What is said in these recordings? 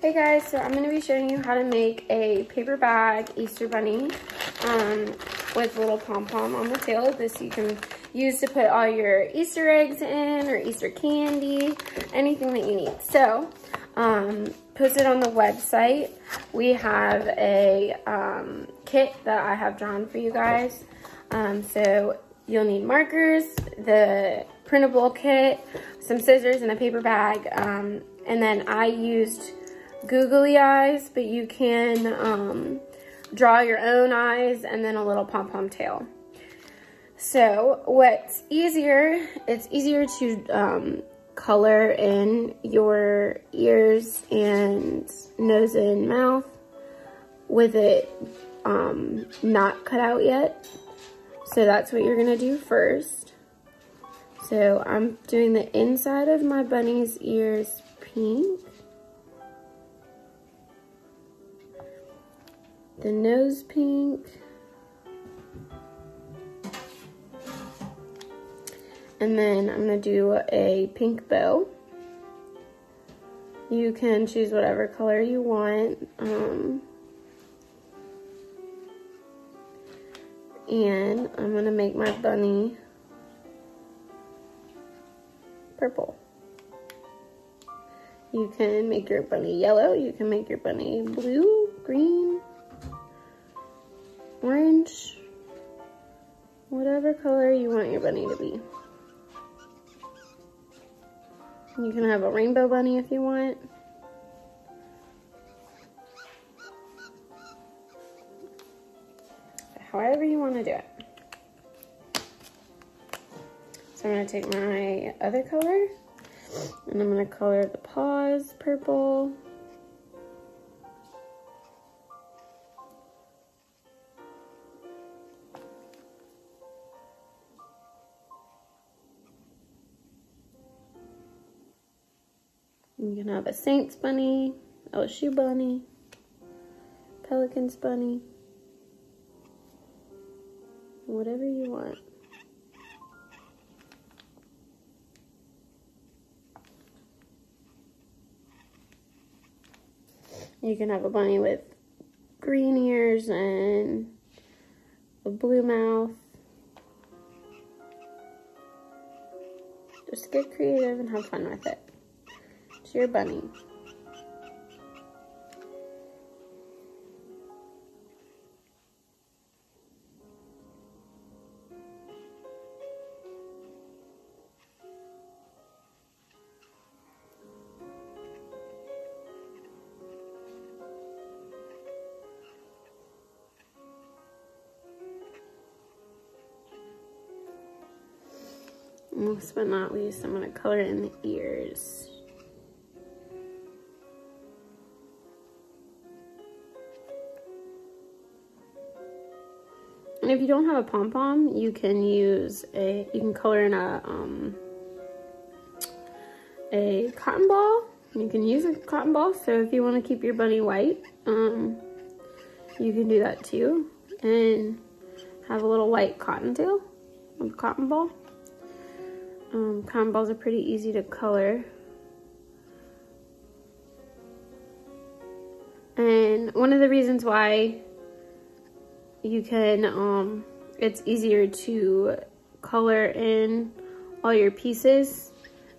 Hey guys, so I'm going to be showing you how to make a paper bag Easter bunny um, with little pom-pom on the tail. This you can use to put all your Easter eggs in or Easter candy, anything that you need. So, um, posted on the website, we have a um, kit that I have drawn for you guys. Um, so you'll need markers, the printable kit, some scissors, and a paper bag. Um, and then I used googly eyes, but you can um, draw your own eyes and then a little pom-pom tail. So what's easier, it's easier to um, color in your ears and nose and mouth with it um, not cut out yet. So that's what you're gonna do first. So I'm doing the inside of my bunny's ears pink. The nose pink. And then I'm gonna do a pink bow. You can choose whatever color you want. Um, and I'm gonna make my bunny purple. You can make your bunny yellow, you can make your bunny blue, green, orange, whatever color you want your bunny to be. You can have a rainbow bunny if you want. However you want to do it. So I'm going to take my other color and I'm going to color the paws purple. You can have a Saints bunny, LSU bunny, Pelicans bunny, whatever you want. You can have a bunny with green ears and a blue mouth. Just get creative and have fun with it. Your bunny. Last but not least, I'm going to color in the ears. And if you don't have a pom-pom, you can use a, you can color in a, um, a cotton ball. You can use a cotton ball, so if you want to keep your bunny white, um, you can do that too. And have a little white cottontail with cotton ball. Um, cotton balls are pretty easy to color. And one of the reasons why you can, um, it's easier to color in all your pieces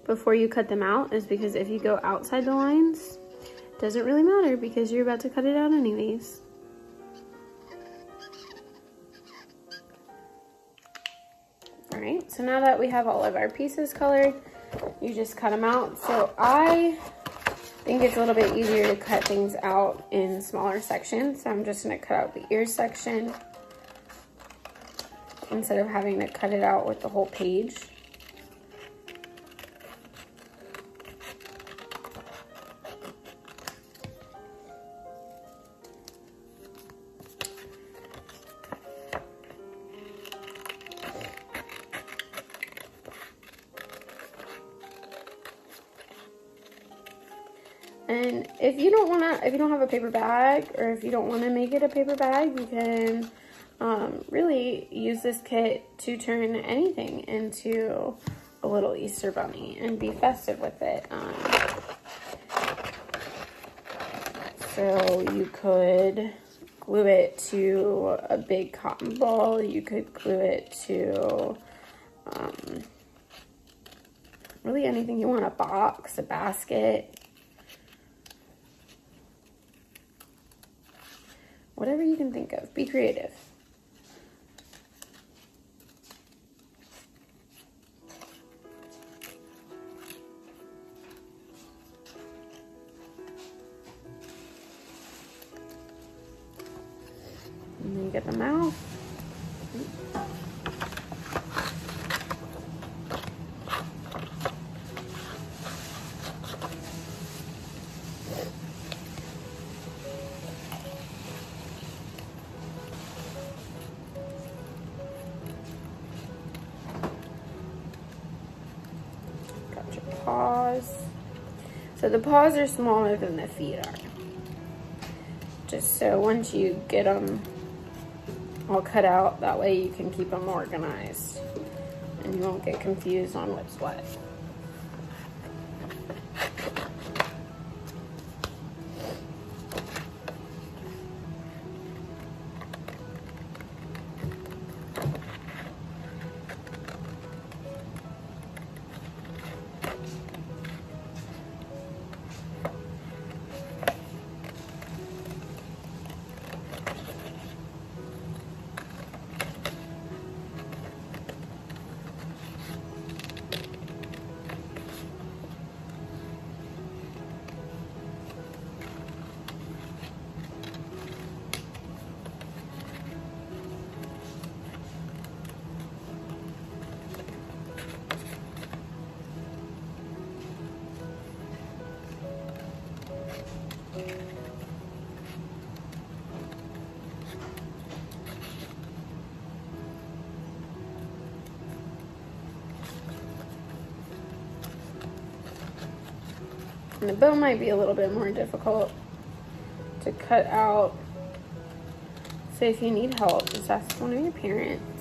before you cut them out is because if you go outside the lines, it doesn't really matter because you're about to cut it out anyways. All right, so now that we have all of our pieces colored, you just cut them out. So I think it's a little bit easier to cut things out in smaller sections. So I'm just gonna cut out the ear section instead of having to cut it out with the whole page. And if you don't want to, if you don't have a paper bag, or if you don't want to make it a paper bag, you can um, really use this kit to turn anything into a little Easter bunny and be festive with it. Um, So you could glue it to a big cotton ball. You could glue it to um, really anything you want, a box, a basket. Whatever you can think of, be creative. And then you get the mouth. Paws. So the paws are smaller than the feet are. Just so once you get them all cut out, that way you can keep them organized and you won't get confused on what's what. And the bow might be a little bit more difficult to cut out. So if you need help, just ask one of your parents.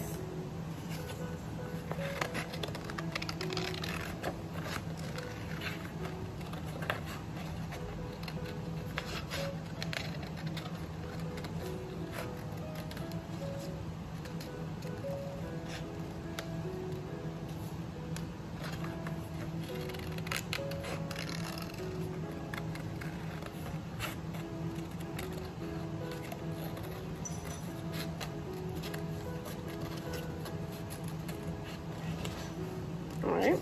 Right.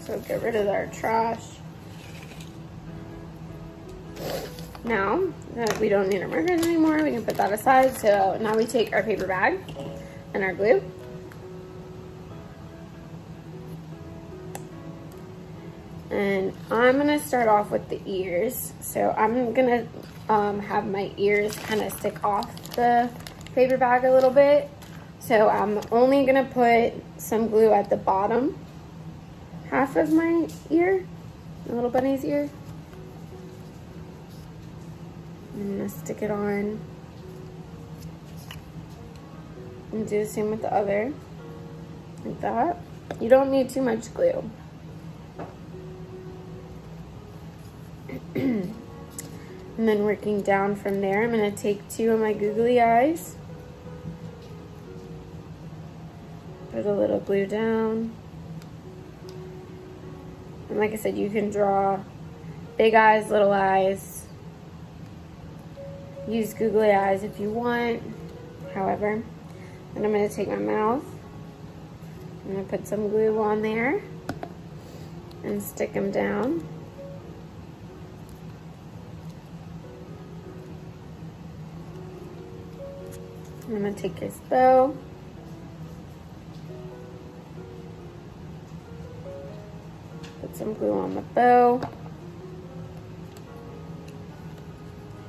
So get rid of our trash. Now that we don't need our markers anymore, we can put that aside. So now we take our paper bag and our glue. And I'm gonna start off with the ears. So I'm gonna um, have my ears kind of stick off the paper bag a little bit. So I'm only gonna put some glue at the bottom half of my ear, the little bunny's ear. I'm gonna stick it on and do the same with the other, like that. You don't need too much glue. and then working down from there, I'm gonna take two of my googly eyes, put a little glue down. And like I said, you can draw big eyes, little eyes. Use googly eyes if you want. However, then I'm going to take my mouth. I'm to put some glue on there and stick them down. I'm to take this bow. Some glue on the bow.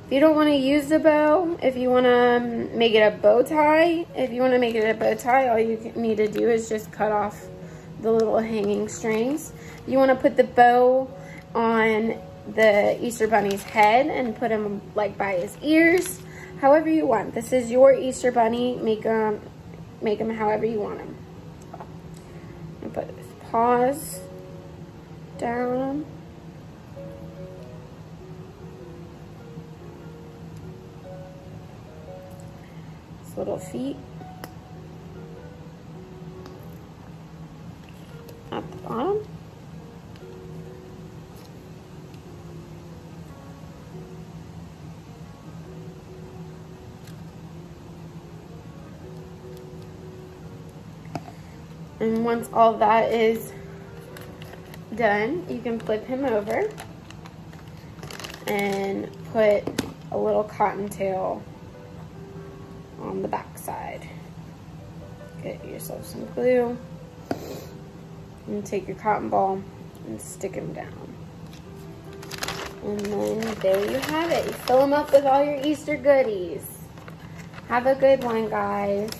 If you don't want to use the bow, if you want to um, make it a bow tie, if you want to make it a bow tie, all you need to do is just cut off the little hanging strings. You want to put the bow on the Easter Bunny's head and put him like by his ears, however you want. This is your Easter Bunny. Make him, make him however you want him. And put his paws down. His little feet. At the bottom. And once all that is done, you can flip him over and put a little cottontail on the back side. Get yourself some glue and take your cotton ball and stick him down. And then there you have it. You fill them up with all your Easter goodies. Have a good one, guys.